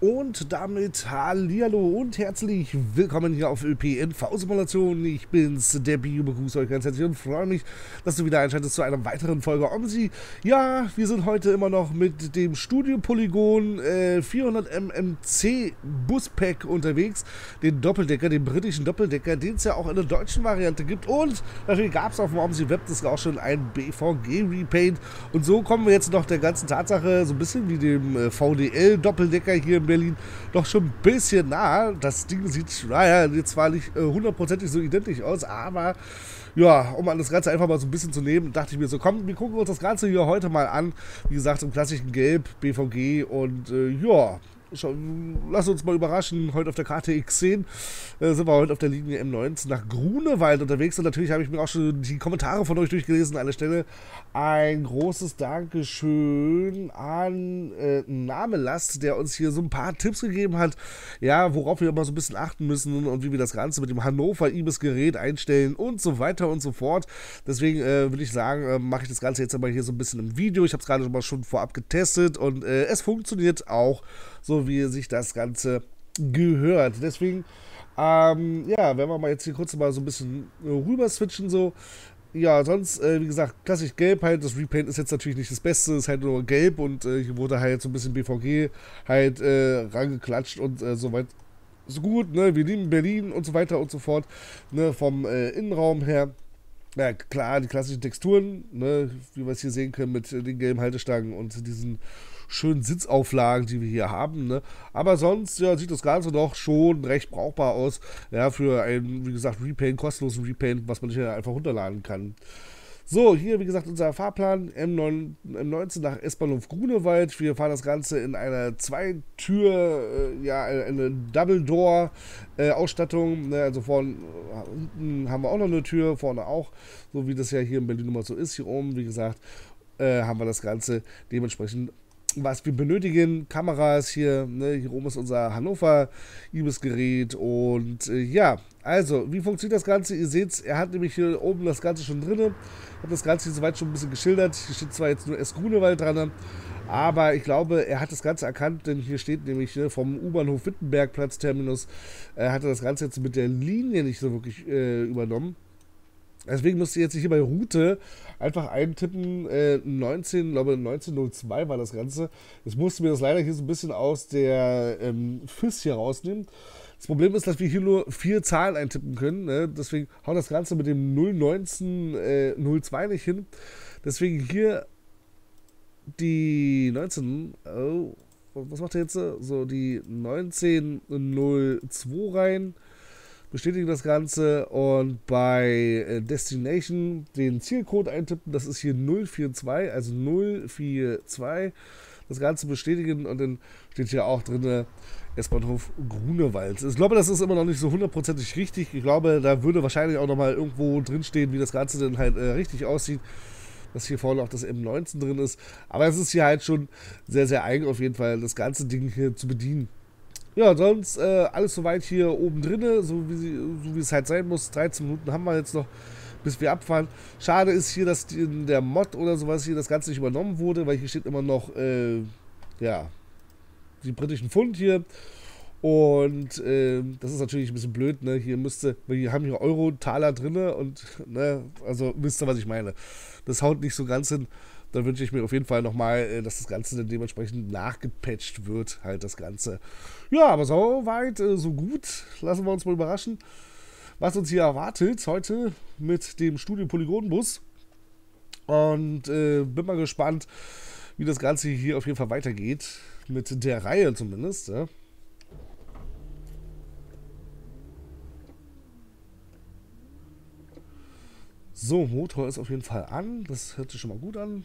Und damit Hallihallo und herzlich willkommen hier auf ÖPNV-Simulation. Ich bin's, der Bio, begrüße euch ganz herzlich und freue mich, dass du wieder einschaltest zu einer weiteren Folge OMSI. Ja, wir sind heute immer noch mit dem Studio Polygon äh, 400 MMC Buspack unterwegs. Den Doppeldecker, den britischen Doppeldecker, den es ja auch in der deutschen Variante gibt. Und natürlich gab es auf dem OMSI Webdisk auch schon ein BVG Repaint. Und so kommen wir jetzt noch der ganzen Tatsache so ein bisschen wie dem äh, VDL Doppeldecker hier im Berlin doch schon ein bisschen nah. Das Ding sieht, naja, jetzt zwar nicht äh, hundertprozentig so identisch aus, aber ja, um an das Ganze einfach mal so ein bisschen zu nehmen, dachte ich mir so, komm, wir gucken uns das Ganze hier heute mal an. Wie gesagt, im klassischen Gelb, BVG und äh, ja, lass uns mal überraschen. Heute auf der Karte X10 äh, sind wir heute auf der Linie M19 nach Grunewald unterwegs. Und natürlich habe ich mir auch schon die Kommentare von euch durchgelesen. An der Stelle ein großes Dankeschön an äh, Namelast, der uns hier so ein paar Tipps gegeben hat, ja, worauf wir immer so ein bisschen achten müssen und wie wir das Ganze mit dem Hannover Ibis-Gerät einstellen und so weiter und so fort. Deswegen äh, würde ich sagen, äh, mache ich das Ganze jetzt aber hier so ein bisschen im Video. Ich habe es gerade mal schon vorab getestet und äh, es funktioniert auch so wie sich das Ganze gehört. Deswegen, ähm, ja, wenn wir mal jetzt hier kurz mal so ein bisschen rüber switchen, so. Ja, sonst, äh, wie gesagt, klassisch gelb halt. Das Repaint ist jetzt natürlich nicht das Beste, ist halt nur gelb und äh, hier wurde halt so ein bisschen BVG halt äh, rangeklatscht und äh, soweit so gut, ne? Wir lieben Berlin und so weiter und so fort, ne? Vom äh, Innenraum her. Ja, klar, die klassischen Texturen, ne? Wie wir es hier sehen können mit den gelben Haltestangen und diesen schönen Sitzauflagen, die wir hier haben. Ne? Aber sonst ja, sieht das Ganze doch schon recht brauchbar aus. Ja, für ein, wie gesagt, Repaint, kostenlosen Repaint, was man hier einfach runterladen kann. So, hier wie gesagt unser Fahrplan M9, M19 nach S-Bahnhof Grunewald. Wir fahren das Ganze in einer Zweitür, äh, ja, eine Double-Door-Ausstattung. Äh, ne? Also vorne, hinten haben wir auch noch eine Tür, vorne auch, so wie das ja hier in Berlin immer so ist. Hier oben, wie gesagt, äh, haben wir das Ganze dementsprechend was wir benötigen, Kameras hier, ne, hier oben ist unser Hannover Ibis-Gerät und äh, ja, also, wie funktioniert das Ganze? Ihr seht, er hat nämlich hier oben das Ganze schon drin. Ich habe das Ganze hier soweit schon ein bisschen geschildert. Hier steht zwar jetzt nur S. Grunewald dran, aber ich glaube, er hat das Ganze erkannt, denn hier steht nämlich ne, vom U-Bahnhof Wittenberg Platzterminus, er hatte das Ganze jetzt mit der Linie nicht so wirklich äh, übernommen. Deswegen müsst ihr jetzt hier bei Route einfach eintippen, äh, 19, glaube 1902 war das Ganze. Jetzt mussten wir das leider hier so ein bisschen aus der ähm, FIS hier rausnehmen. Das Problem ist, dass wir hier nur vier Zahlen eintippen können. Ne? Deswegen haut das Ganze mit dem 019 äh, 02 nicht hin. Deswegen hier die 19. Oh, was macht er jetzt? So, die 1902 rein bestätigen das Ganze und bei äh, Destination den Zielcode eintippen. Das ist hier 042, also 042. Das Ganze bestätigen und dann steht hier auch drin S-Bahnhof Grunewald. Ich glaube, das ist immer noch nicht so hundertprozentig richtig. Ich glaube, da würde wahrscheinlich auch nochmal irgendwo drinstehen, wie das Ganze dann halt äh, richtig aussieht. Dass hier vorne auch das M19 drin ist. Aber es ist hier halt schon sehr, sehr eigen auf jeden Fall, das ganze Ding hier zu bedienen. Ja, sonst äh, alles soweit hier oben drin, so wie, so wie es halt sein muss. 13 Minuten haben wir jetzt noch, bis wir abfahren. Schade ist hier, dass die, der Mod oder sowas hier das Ganze nicht übernommen wurde, weil hier steht immer noch, äh, ja, die britischen Pfund hier. Und äh, das ist natürlich ein bisschen blöd, ne? Hier müsste, wir haben hier Euro-Taler drin und, ne, also wisst ihr, was ich meine. Das haut nicht so ganz hin dann wünsche ich mir auf jeden Fall nochmal, äh, dass das Ganze dann dementsprechend nachgepatcht wird, halt das Ganze. Ja, aber so weit, äh, so gut. Lassen wir uns mal überraschen, was uns hier erwartet heute mit dem Studio Polygonbus. Und äh, bin mal gespannt, wie das Ganze hier auf jeden Fall weitergeht. Mit der Reihe zumindest. Ja. So, Motor ist auf jeden Fall an. Das hört sich schon mal gut an.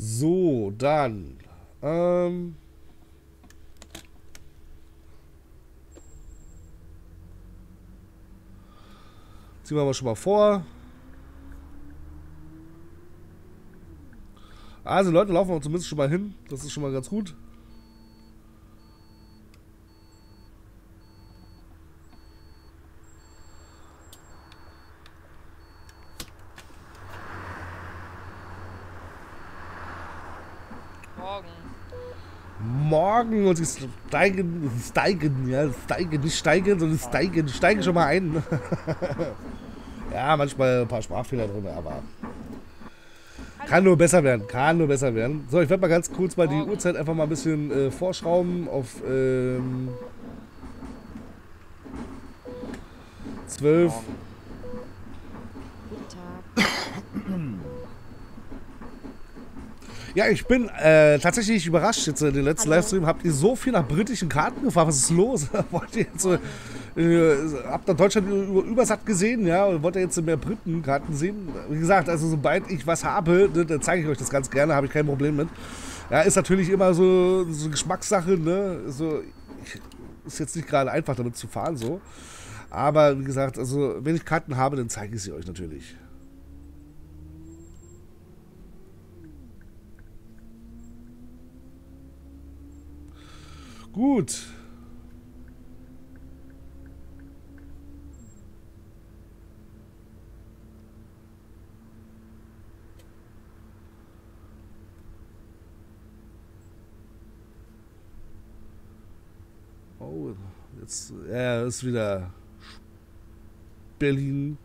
So, dann. Ähm. Ziehen wir mal schon mal vor. Also Leute, laufen wir zumindest schon mal hin. Das ist schon mal ganz gut. Morgen und sie steigen, steigen, ja, steigen, nicht steigen, sondern steigen, steigen schon mal ein. ja, manchmal ein paar Sprachfehler drin, aber kann nur besser werden, kann nur besser werden. So, ich werde mal ganz kurz mal die Uhrzeit einfach mal ein bisschen äh, vorschrauben auf ähm, 12. Ja, ich bin äh, tatsächlich überrascht jetzt in den letzten Hallo. Livestream. Habt ihr so viel nach britischen Karten gefahren? Was ist los? wollt ihr jetzt so, äh, habt ihr Deutschland übersatt gesehen, ja? Und wollt ihr jetzt mehr Briten-Karten sehen? Wie gesagt, also sobald ich was habe, ne, dann zeige ich euch das ganz gerne, habe ich kein Problem mit. Ja, ist natürlich immer so, so Geschmackssache, ne? So, ich, ist jetzt nicht gerade einfach damit zu fahren, so. Aber wie gesagt, also wenn ich Karten habe, dann zeige ich sie euch natürlich. Gut. Oh, jetzt er ist wieder Berlin.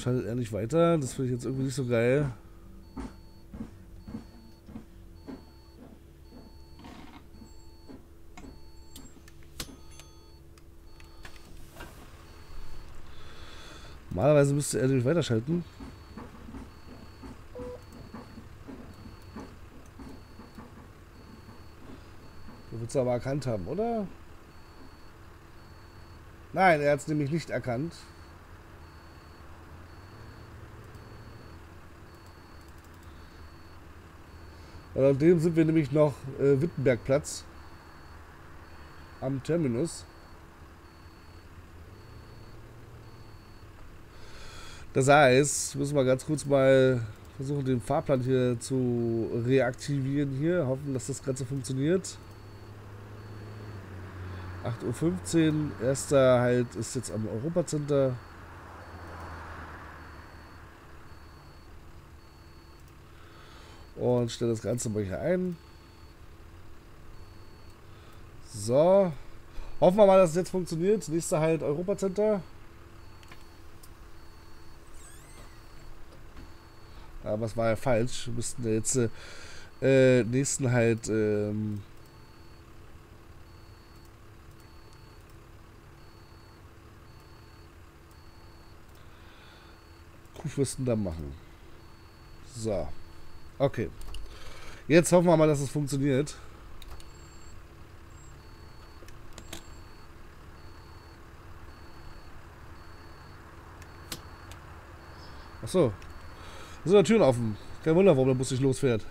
Schaltet er nicht weiter? Das finde ich jetzt irgendwie nicht so geil. Normalerweise müsste er nicht weiterschalten. Du willst aber erkannt haben, oder? Nein, er hat es nämlich nicht erkannt. An dem sind wir nämlich noch äh, Wittenbergplatz am Terminus. Das heißt, müssen wir ganz kurz mal versuchen, den Fahrplan hier zu reaktivieren hier. Hoffen, dass das Ganze funktioniert. 8.15 Uhr. Erster halt ist jetzt am Europacenter. Und stelle das Ganze mal hier ein. So. Hoffen wir mal, dass es jetzt funktioniert. Nächster halt Europacenter. Aber es war ja falsch. Wir müssten jetzt äh, nächsten halt ähm, Kuhfürsten da machen. So. Okay. Jetzt hoffen wir mal, dass es funktioniert. Achso. Da sind ja Türen offen. Kein Wunder, warum der Bus nicht losfährt.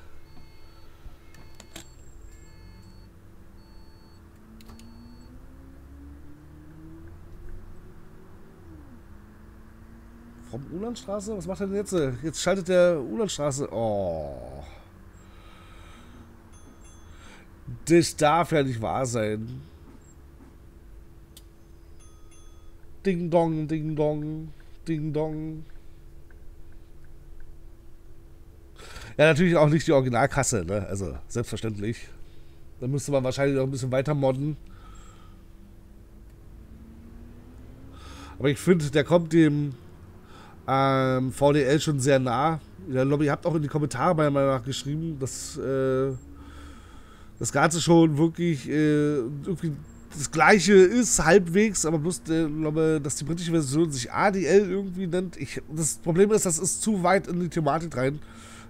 Vom Ulandstraße? Was macht er denn jetzt? Jetzt schaltet der Ulandstraße. Oh. Das darf ja nicht wahr sein. Ding dong, ding dong, ding dong. Ja, natürlich auch nicht die Originalkasse, ne? Also, selbstverständlich. Da müsste man wahrscheinlich noch ein bisschen weiter modden. Aber ich finde, der kommt dem ähm, VDL schon sehr nah. Der Lobby habt auch in die Kommentare meiner Meinung nach geschrieben, dass äh, das Ganze schon wirklich äh, irgendwie das gleiche ist, halbwegs, aber bloß, äh, glaube, dass die britische Version sich ADL irgendwie nennt. Ich, das Problem ist, das ist zu weit in die Thematik rein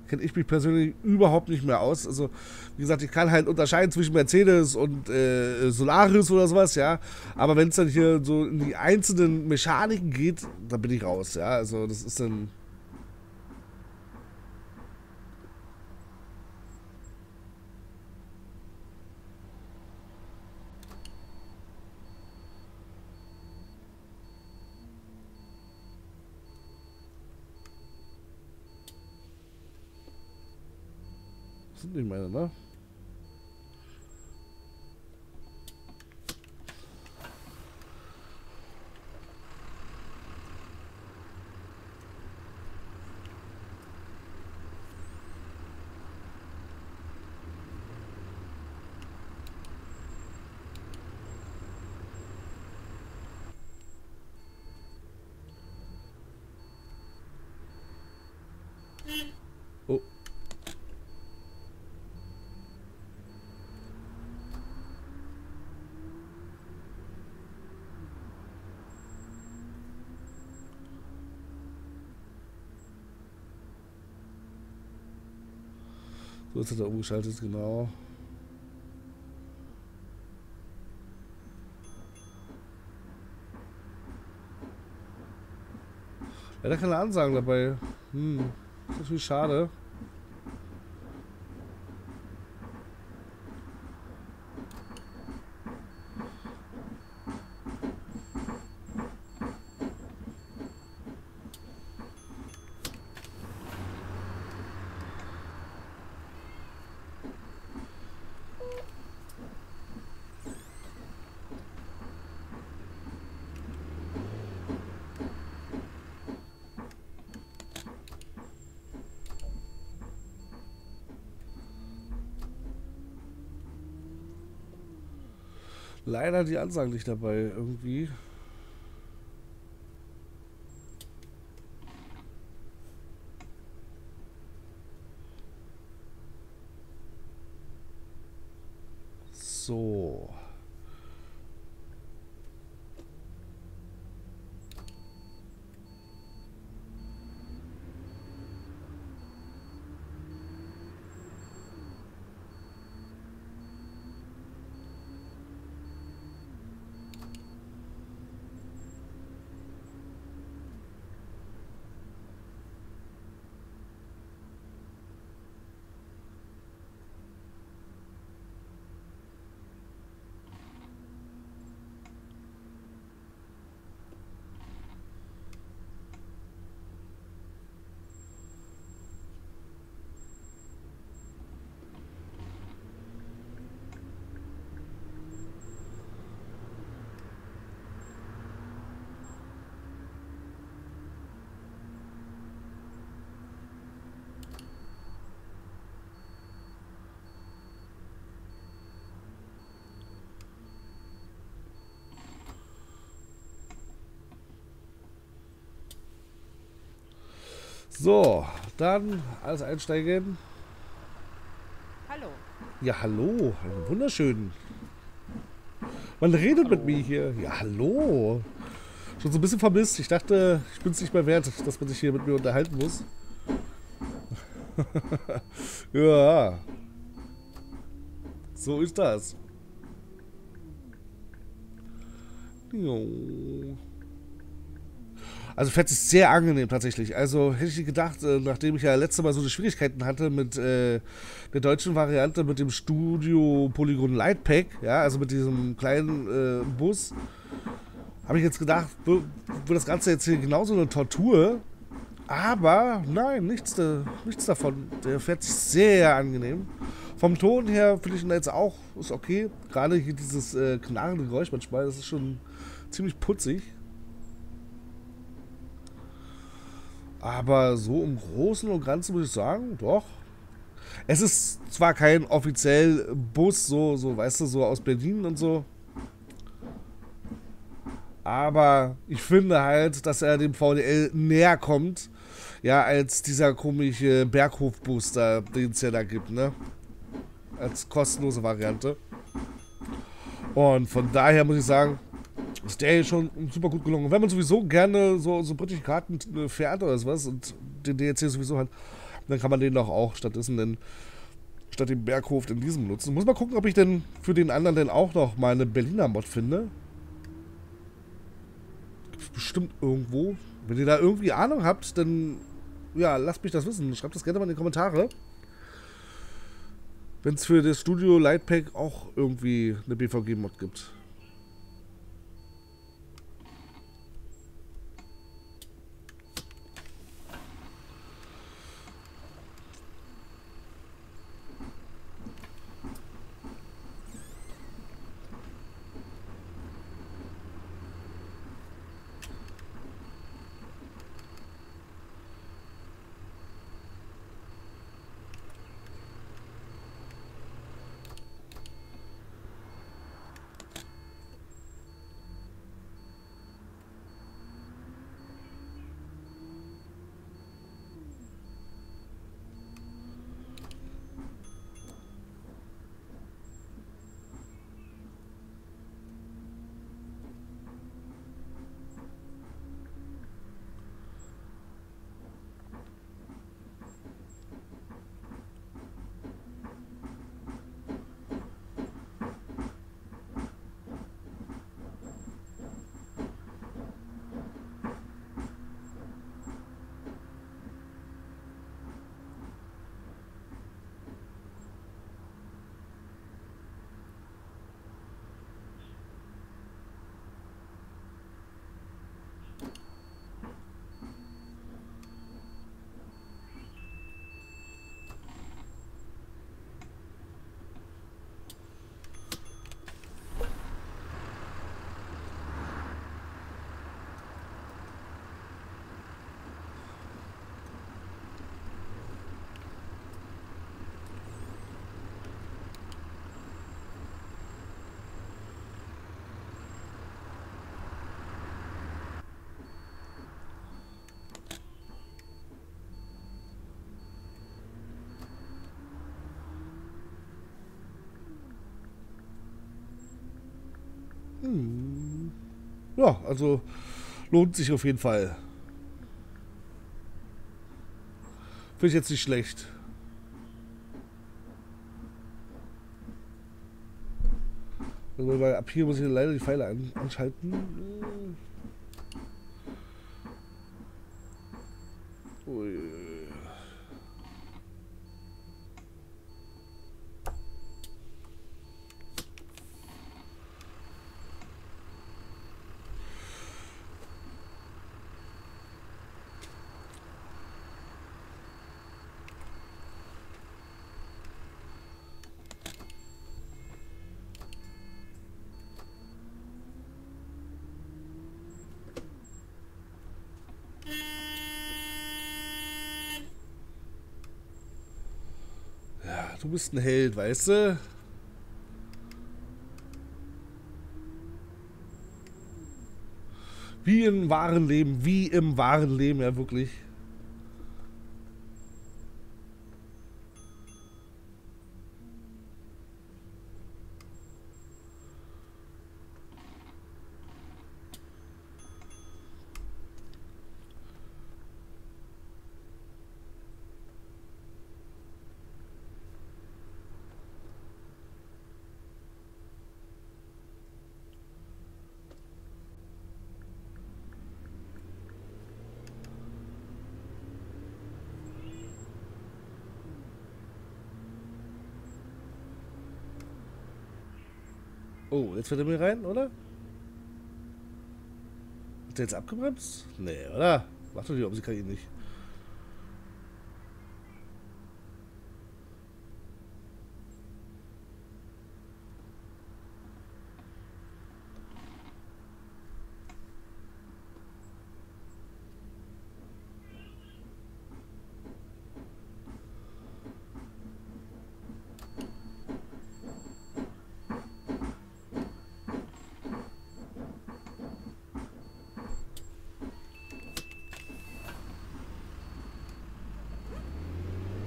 kenne ich mich persönlich überhaupt nicht mehr aus. Also, wie gesagt, ich kann halt unterscheiden zwischen Mercedes und äh, Solaris oder sowas, ja. Aber wenn es dann hier so in die einzelnen Mechaniken geht, dann bin ich raus, ja. Also, das ist dann. Sind nicht meine, So ist er umgeschaltet, genau. Leider keine Ansagen dabei. Hm, das ist natürlich schade. Leider die Ansagen nicht dabei irgendwie. So. So, dann alles einsteigen. Hallo. Ja, hallo. Wunderschön. Man redet hallo. mit mir hier. Ja, hallo. Schon so ein bisschen vermisst. Ich dachte, ich bin es nicht mehr wert, dass man sich hier mit mir unterhalten muss. ja. So ist das. Jo. Also fährt sich sehr angenehm tatsächlich. Also hätte ich gedacht, äh, nachdem ich ja letzte Mal so die Schwierigkeiten hatte mit äh, der deutschen Variante mit dem Studio Polygon Lightpack, ja, also mit diesem kleinen äh, Bus, habe ich jetzt gedacht, wird das Ganze jetzt hier genauso eine Tortur. Aber nein, nichts, äh, nichts davon. Der fährt sich sehr angenehm. Vom Ton her finde ich ihn jetzt auch, ist okay. Gerade hier dieses äh, knarrende Geräusch manchmal, das ist schon ziemlich putzig. Aber so im Großen und Ganzen muss ich sagen, doch. Es ist zwar kein offiziell Bus, so, so, weißt du, so aus Berlin und so. Aber ich finde halt, dass er dem VDL näher kommt, ja, als dieser komische Berghofbus da, den es ja da gibt, ne? Als kostenlose Variante. Und von daher muss ich sagen, ist der hier schon super gut gelungen. Wenn man sowieso gerne so, so britische Karten äh, fährt oder sowas und den DLC sowieso hat, dann kann man den doch auch stattdessen denn statt dem Berghof in diesem nutzen. Muss mal gucken, ob ich denn für den anderen denn auch noch mal eine Berliner Mod finde. Gibt's bestimmt irgendwo. Wenn ihr da irgendwie Ahnung habt, dann ja, lasst mich das wissen. Schreibt das gerne mal in die Kommentare. Wenn es für das Studio Lightpack auch irgendwie eine BVG-Mod gibt. Ja, also lohnt sich auf jeden Fall. Finde ich jetzt nicht schlecht. Also, weil ab hier muss ich leider die Pfeile an, anschalten. Ui. Ja, du bist ein Held, weißt du? Wie im wahren Leben, wie im wahren Leben, ja wirklich. Oh, jetzt fährt er mir rein, oder? Hat der jetzt abgebremst? Nee, oder? Doch die Opsi KI nicht.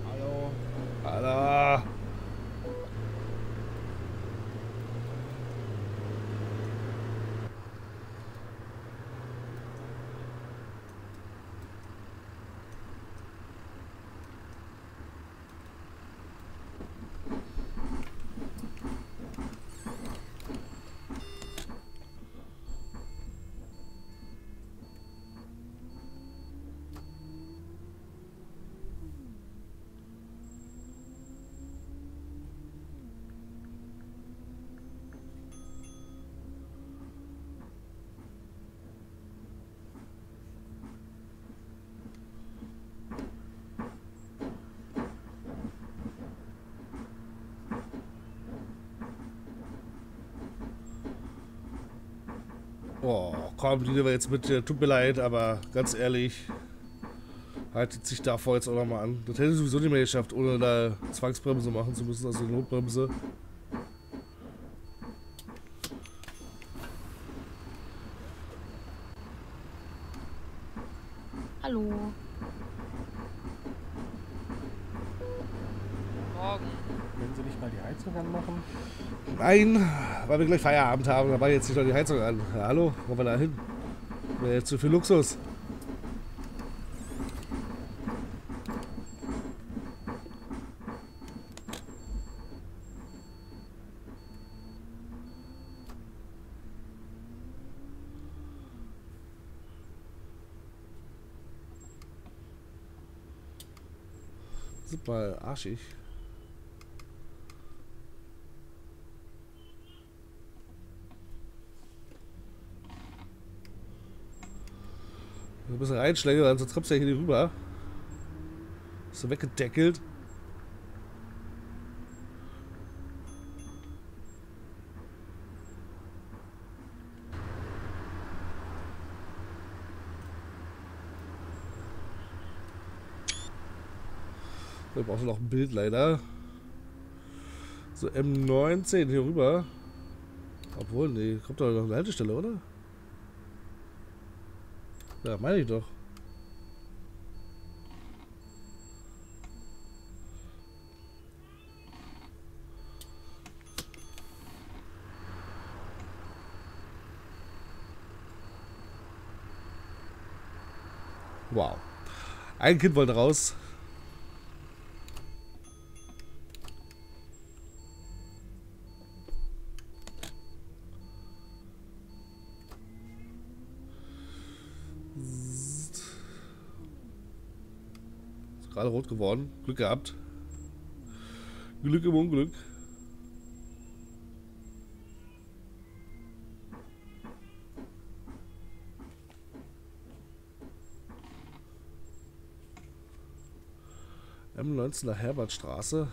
Hallo. Alter. Oh, komm, die wir jetzt mit. Tut mir leid, aber ganz ehrlich. Haltet sich davor jetzt auch nochmal an. Das hätte ich sowieso nicht mehr geschafft, ohne da Zwangsbremse machen zu müssen, also Notbremse. Hallo. Morgen. Können Sie nicht mal die Heizung anmachen? Nein, weil wir gleich Feierabend haben, da war jetzt nicht noch die Heizung an. Ja, hallo, wo wir da hin? Wäre jetzt zu viel Luxus. Super arschig. Bisschen reinschläge, sonst trippst du ja hier rüber. Bist du weggedeckelt. Wir brauchen noch ein Bild leider. So, M19 hier rüber. Obwohl, nee, kommt doch noch eine Haltestelle, oder? Ja, meine ich doch. Wow. Ein Kind wollte raus. Geworden. Glück gehabt. Glück im Unglück. M19er Herbertstraße.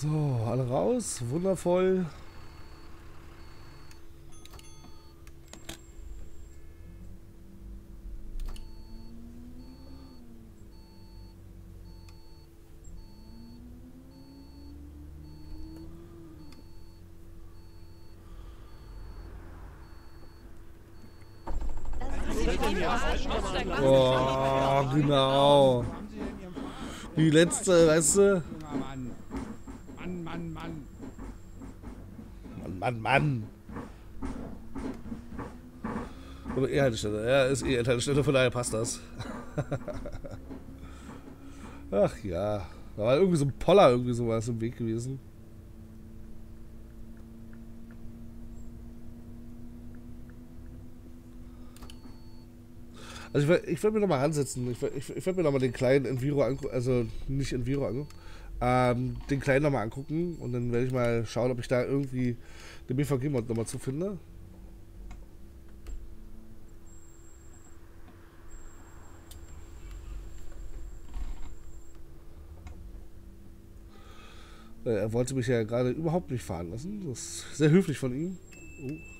So, alle raus. Wundervoll. Oh, genau. Die letzte, weißt du? Junger Mann. Mann, Mann, Mann. Mann, Mann. Oder E-Haltestelle. Ja, ist E-Haltestelle, von daher passt das. Ach ja. Da war irgendwie so ein Poller irgendwie sowas im Weg gewesen. Also ich, werd- werde mir nochmal ransetzen. Ich, werd- werde mir nochmal den kleinen Enviro angucken. Also nicht Enviro angucken. Ähm, den kleinen nochmal angucken. Und dann werde ich mal schauen, ob ich da irgendwie den BVG-Mod nochmal zu finde. Äh, Er wollte mich ja gerade überhaupt nicht fahren lassen. Das ist sehr höflich von ihm. Oh.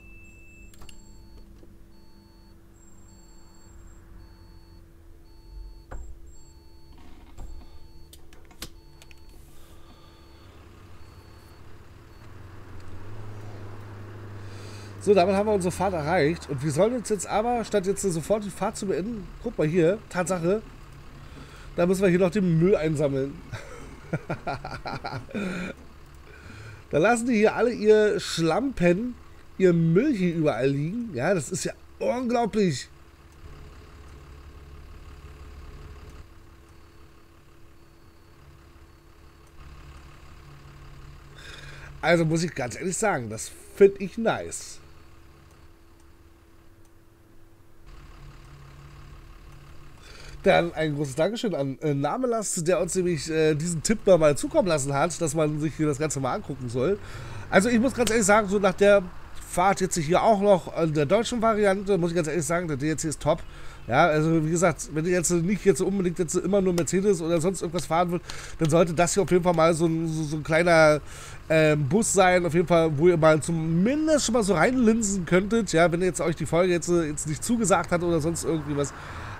So, damit haben wir unsere Fahrt erreicht. Und wir sollen uns jetzt aber, statt jetzt sofort die Fahrt zu beenden, guck mal hier, Tatsache, da müssen wir hier noch den Müll einsammeln. da lassen die hier alle ihr Schlampen, ihr Müll hier überall liegen. Ja, das ist ja unglaublich. Also muss ich ganz ehrlich sagen, das finde ich nice. Dann ein großes Dankeschön an äh, Namelas, der uns nämlich äh, diesen Tipp mal zukommen lassen hat, dass man sich das Ganze mal angucken soll. Also ich muss ganz ehrlich sagen, so nach der Fahrt jetzt hier auch noch in der deutschen Variante, muss ich ganz ehrlich sagen, der DLC ist top. Ja, also wie gesagt, wenn ihr jetzt nicht jetzt unbedingt jetzt immer nur Mercedes oder sonst irgendwas fahren wollt, dann sollte das hier auf jeden Fall mal so ein, so, so ein kleiner ähm, Bus sein, auf jeden Fall, wo ihr mal zumindest schon mal so reinlinsen könntet, ja, wenn jetzt euch die Folge jetzt, äh, jetzt nicht zugesagt hat oder sonst irgendwie was.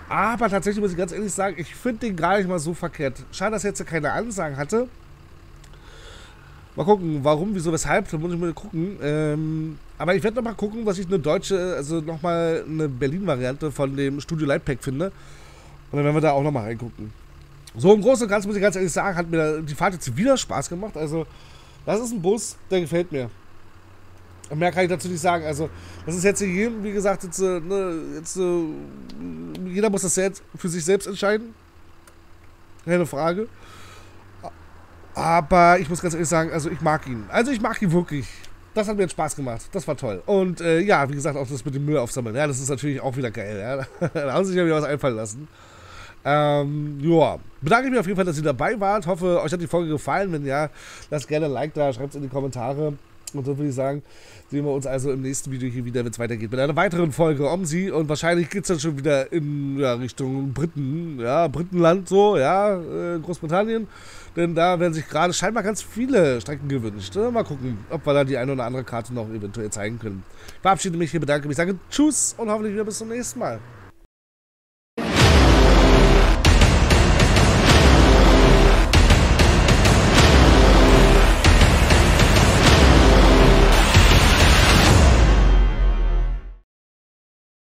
Aber tatsächlich muss ich ganz ehrlich sagen, ich finde den gar nicht mal so verkehrt. Schade, dass er jetzt keine Ansagen hatte. Mal gucken, warum, wieso, weshalb, da muss ich mal gucken. Ähm, aber ich werde noch mal gucken, was ich eine deutsche, also noch mal eine Berlin-Variante von dem Studio Lightpack finde. Und dann werden wir da auch noch mal reingucken. So im Großen und Ganzen muss ich ganz ehrlich sagen, hat mir die Fahrt jetzt wieder Spaß gemacht. Also, das ist ein Bus, der gefällt mir. Mehr kann ich dazu nicht sagen. Also, das ist jetzt jedem, wie gesagt, jetzt, äh, ne, jetzt äh, jeder muss das jetzt für sich selbst entscheiden. Keine Frage. Aber ich muss ganz ehrlich sagen, also ich mag ihn. Also ich mag ihn wirklich. Das hat mir jetzt Spaß gemacht. Das war toll. Und äh, ja, wie gesagt, auch das mit dem Müll aufsammeln. Ja, das ist natürlich auch wieder geil. Ja. da haben sie sich ja wieder was einfallen lassen. Ähm, ja, bedanke ich mich auf jeden Fall, dass ihr dabei wart. Hoffe, euch hat die Folge gefallen. Wenn ja, lasst gerne ein Like da, schreibt es in die Kommentare. Und so würde ich sagen, sehen wir uns also im nächsten Video hier wieder, wenn es weitergeht. Mit einer weiteren Folge Omsi. Und wahrscheinlich geht es dann schon wieder in ja, Richtung Briten, ja, Britenland so, ja, äh, Großbritannien. Denn da werden sich gerade scheinbar ganz viele Strecken gewünscht. Ne? Mal gucken, ob wir da die eine oder andere Karte noch eventuell zeigen können. Ich verabschiede mich hier, bedanke mich, sage Tschüss und hoffentlich wieder bis zum nächsten Mal.